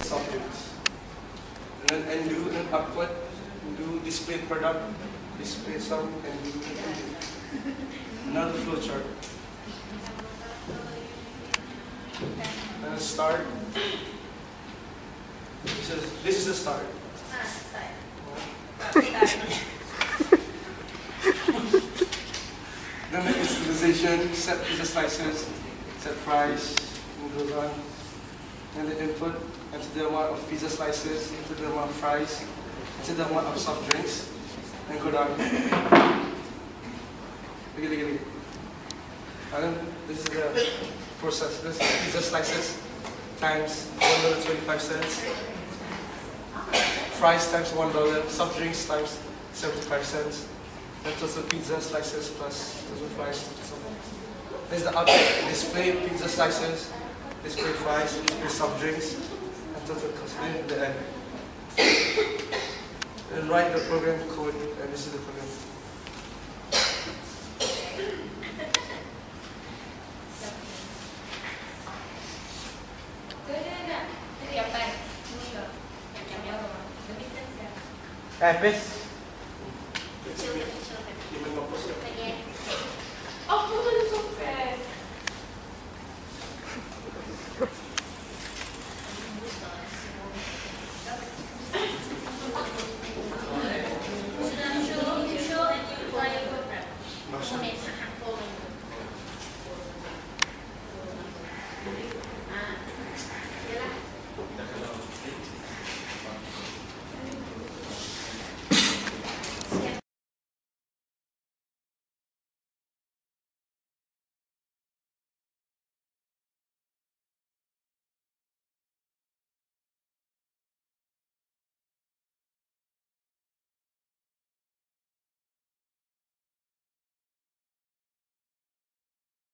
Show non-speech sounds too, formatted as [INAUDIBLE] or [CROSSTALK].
sockets. And then and do an do display product, display some, and do another flow chart. And start. This is this is [LAUGHS] the start. Then the installation, set pizza slices, set fries, and goes on. And the input, enter the amount of pizza slices, enter the amount of fries, enter the amount of soft drinks, and go down. Look at, at. And then this is the process. This is pizza slices times one dollar twenty-five cents. Fries times one dollar, soft drinks times seventy-five cents. And total pizza slices plus total fries. This is the output. Display pizza slices, display fries, display soft drinks, and total cost. Then the end. And write the program code, and this is the program. Sería